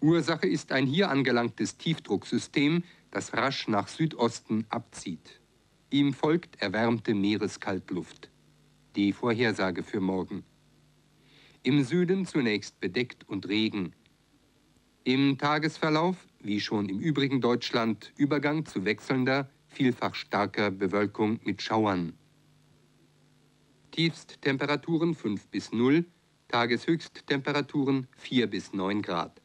Ursache ist ein hier angelangtes Tiefdrucksystem, das rasch nach Südosten abzieht. Ihm folgt erwärmte Meereskaltluft. Die Vorhersage für morgen. Im Süden zunächst bedeckt und Regen. Im Tagesverlauf, wie schon im übrigen Deutschland, Übergang zu wechselnder, vielfach starker Bewölkung mit Schauern. Tiefsttemperaturen 5 bis 0, Tageshöchsttemperaturen 4 bis 9 Grad.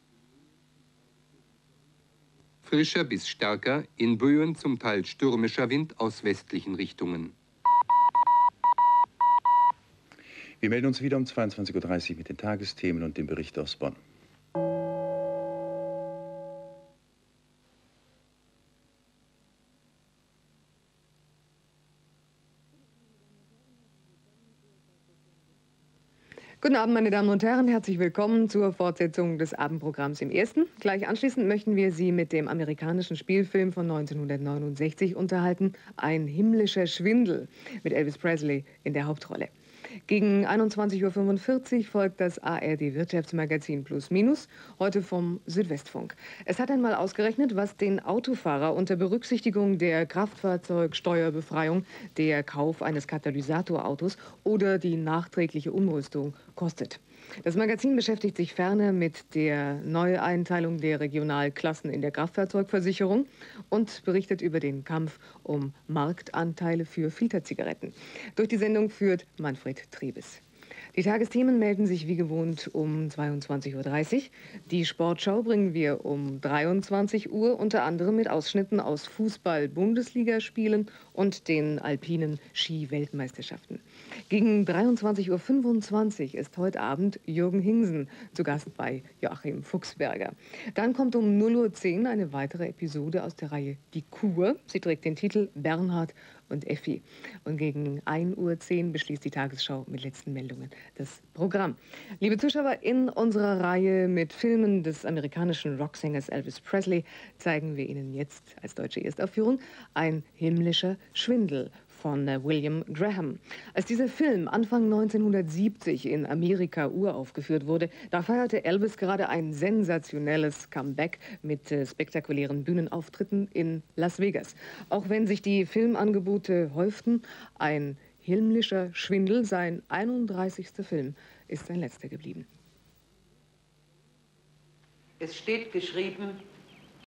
Frischer bis stärker, in Böen zum Teil stürmischer Wind aus westlichen Richtungen. Wir melden uns wieder um 22.30 Uhr mit den Tagesthemen und dem Bericht aus Bonn. Guten Abend, meine Damen und Herren. Herzlich willkommen zur Fortsetzung des Abendprogramms im Ersten. Gleich anschließend möchten wir Sie mit dem amerikanischen Spielfilm von 1969 unterhalten, Ein himmlischer Schwindel, mit Elvis Presley in der Hauptrolle. Gegen 21.45 Uhr folgt das ARD Wirtschaftsmagazin Plus Minus, heute vom Südwestfunk. Es hat einmal ausgerechnet, was den Autofahrer unter Berücksichtigung der Kraftfahrzeugsteuerbefreiung, der Kauf eines Katalysatorautos oder die nachträgliche Umrüstung kostet. Das Magazin beschäftigt sich ferner mit der Neueinteilung der Regionalklassen in der Kraftfahrzeugversicherung und berichtet über den Kampf um Marktanteile für Filterzigaretten. Durch die Sendung führt Manfred Trebes. Die Tagesthemen melden sich wie gewohnt um 22.30 Uhr. Die Sportschau bringen wir um 23 Uhr, unter anderem mit Ausschnitten aus Fußball-Bundesligaspielen und den alpinen Ski-Weltmeisterschaften. Gegen 23.25 Uhr ist heute Abend Jürgen Hingsen zu Gast bei Joachim Fuchsberger. Dann kommt um 0.10 Uhr eine weitere Episode aus der Reihe Die Kur. Sie trägt den Titel Bernhard und Effi. Und gegen 1.10 Uhr beschließt die Tagesschau mit letzten Meldungen das Programm. Liebe Zuschauer, in unserer Reihe mit Filmen des amerikanischen Rocksängers Elvis Presley zeigen wir Ihnen jetzt als deutsche Erstaufführung ein himmlischer Schwindel von äh, William Graham. Als dieser Film Anfang 1970 in Amerika uraufgeführt wurde, da feierte Elvis gerade ein sensationelles Comeback mit äh, spektakulären Bühnenauftritten in Las Vegas. Auch wenn sich die Filmangebote häuften, ein himmlischer Schwindel, sein 31. Film, ist sein letzter geblieben. Es steht geschrieben,